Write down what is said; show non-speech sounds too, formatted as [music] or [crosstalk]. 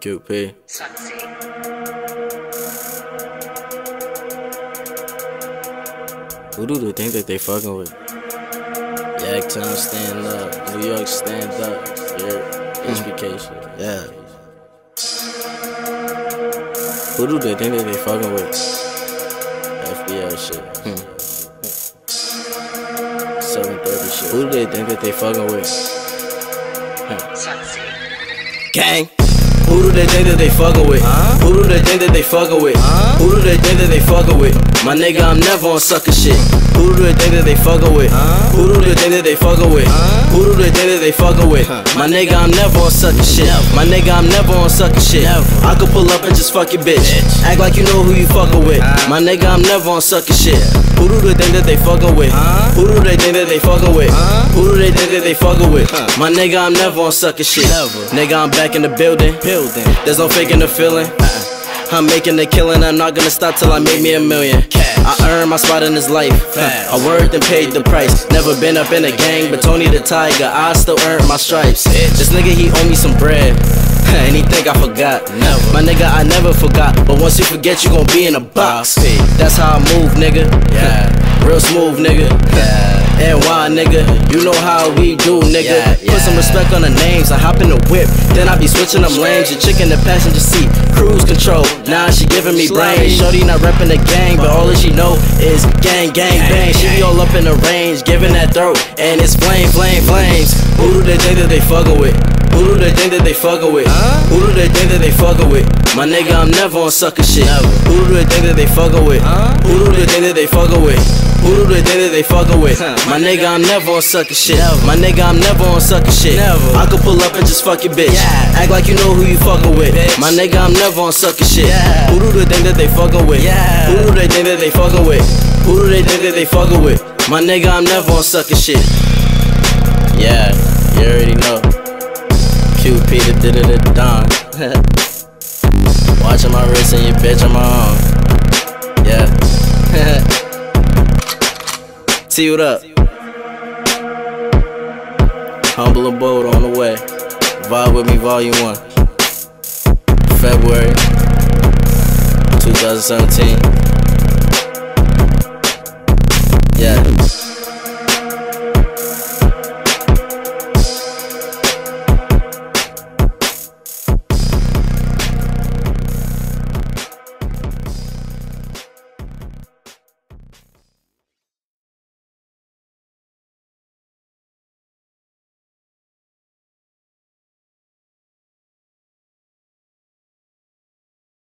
QP. Who do they think that they fucking with? Yaktown stand up, New York stand up, yeah, HBK shit, yeah. Who do they think that they fucking with? FBL shit. Hmm. 730 shit. Who do they think that they fucking with? Gang. Do they think that they fucking with? Huh? Who do they think that they fucking with? Huh? Who do they think that they fucking with? My nigga, I'm never on sucker shit. Who do they think that they fucking with? Huh? Who do they think that they fucking with? Huh? Who do they think that they fucking with? My nigga, I'm never on sucker shit. My nigga, I'm never on sucker shit. I could pull up and just fuck your bitch. Act like you know who you fuckin' with. My nigga, I'm never on sucker shit. Who do they think that they fucking with? Who do they think that they fucking with? Who do that they fucking with? My nigga, I'm never on sucker shit. Nigga, I'm back in the building. Building. There's no faking the feeling. I'm making a killing, I'm not gonna stop till I make me a million. I earned my spot in this life. I worked and paid the price. Never been up in a gang, but Tony the Tiger, I still earned my stripes. This nigga, he owe me some bread. And he think I forgot. Never. My nigga, I never forgot. But once you forget, you gon' be in a box. That's how I move, nigga. Yeah. Real smooth, nigga. Yeah. And why, nigga. You know how we do, nigga. Yeah, yeah. Put some respect on the names. I hop in the whip, then I be switching them lanes. Your chick in the passenger seat, cruise control. Now she giving me brains. Shorty not repping the gang, but all that she know is gang, gang, bang. She be all up in the range, giving that throat, and it's flame, flame, flames. Who do they think that they fucking with? Who do they think that they fucking with? Huh? Who do they think that they fucking with? My nigga, I'm never on sucker shit. Never. Who do they think that they fucking with? Huh? Who do they think that they fucking with? Who do they think that they fucking with? My nigga, I'm never on sucker shit. My nigga, I'm never on sucker shit. Never. I could pull up and just fuck your bitch. Yeah. Act like you know who you fucking with. Bitch. My nigga, I'm never on sucker shit. Yeah. Who do they think that they fucking with? Yeah. Who do they think that they fucking with? Who do they think that they fucking with? My nigga, I'm never on sucker shit. Yeah, you already know. QP the did it at dawn. Watching my wrist and your bitch on my arm. Yeah. [laughs] See what up. Humble abode on the way. Vibe with me, volume one. February 2017.